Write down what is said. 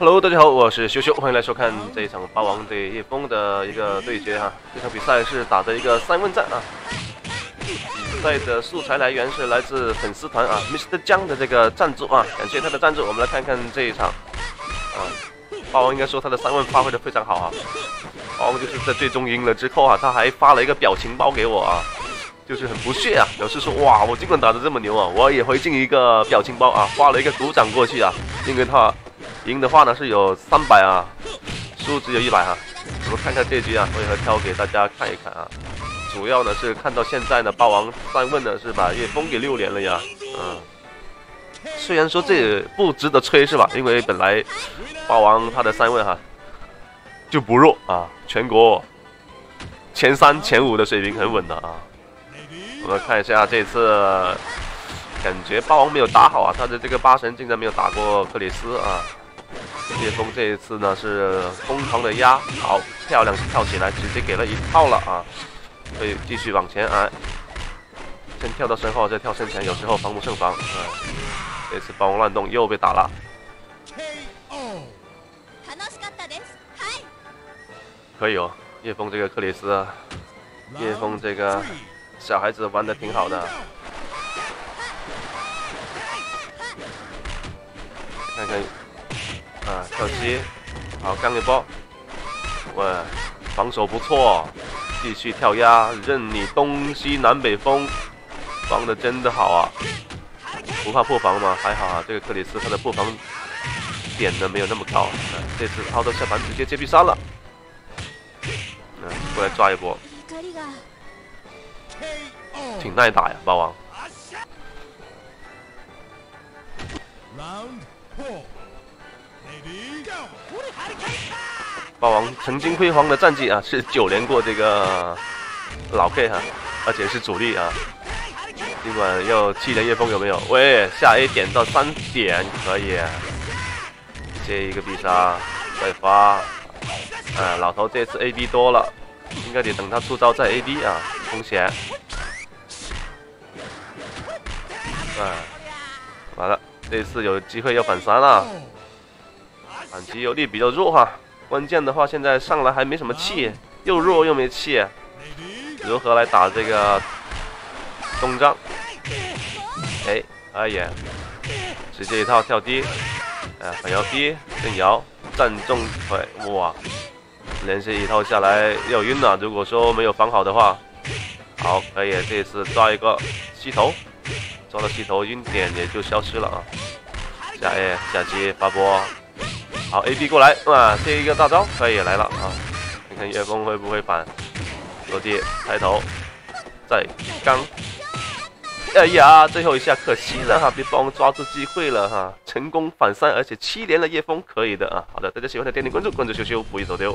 Hello，大家好，我是修修，欢迎来收看这一场霸王对叶枫的一个对决哈。这场比赛是打的一个三问战啊。比赛的素材来源是来自粉丝团啊，Mr. 江的这个赞助啊，感谢他的赞助。我们来看看这一场啊，霸王应该说他的三问发挥的非常好啊。霸王就是在最终赢了之后啊，他还发了一个表情包给我啊，就是很不屑啊，表示说哇，我尽管打的这么牛啊，我也回敬一个表情包啊，发了一个鼓掌过去啊，因为他。赢的话呢是有三百啊，输只有一百哈。我们看看这局啊，为何挑给大家看一看啊。主要呢是看到现在呢，霸王三问呢是把叶枫给六连了呀。嗯，虽然说这也不值得吹是吧？因为本来霸王他的三问哈就不弱啊，全国前三前五的水平很稳的啊。我们看一下这次，感觉霸王没有打好啊，他的这个八神竟然没有打过克里斯啊。叶枫这一次呢是疯狂的压，好漂亮，跳起来直接给了一套了啊！可以继续往前挨，先跳到身后，再跳身前，有时候防不胜防。嗯，这次霸王乱动又被打了。可以哦，叶枫这个克里斯，叶枫这个小孩子玩的挺好的。看看。啊，跳击，好，干一波，喂，防守不错，继续跳压，任你东西南北风，防的真的好啊，不怕破防吗？还好啊，这个克里斯他的破防点呢没有那么高，这次掏到下盘直接接必杀了，嗯，过来抓一波，挺耐打呀，霸王。霸王曾经辉煌的战绩啊，是九连过这个老 K 哈，而且是主力啊。今晚又七连叶枫有没有？喂，下 A 点到三点可以，接一个必杀，再发。哎，老头这次 AD 多了，应该得等他出招再 AD 啊，风险。哎，完了，这次有机会要反杀了。反击有力比较弱哈，关键的话现在上来还没什么气，又弱又没气，如何来打这个东张？哎，哎呀，直接一套跳低，哎，反摇低，正摇，站中腿，哇，连续一套下来要晕了。如果说没有防好的话，好，可以这次抓一个吸头，抓到吸头晕点也就消失了啊。下 A 下击发波。好，A B 过来，啊，接一个大招可以来了啊！你看叶枫会不会反落地抬头再刚，哎呀，最后一下可惜了哈，被帮抓住机会了哈，成功反三，而且七连了叶枫，可以的啊！好的，大家喜欢的点点关注，关注秀秀，不易走丢。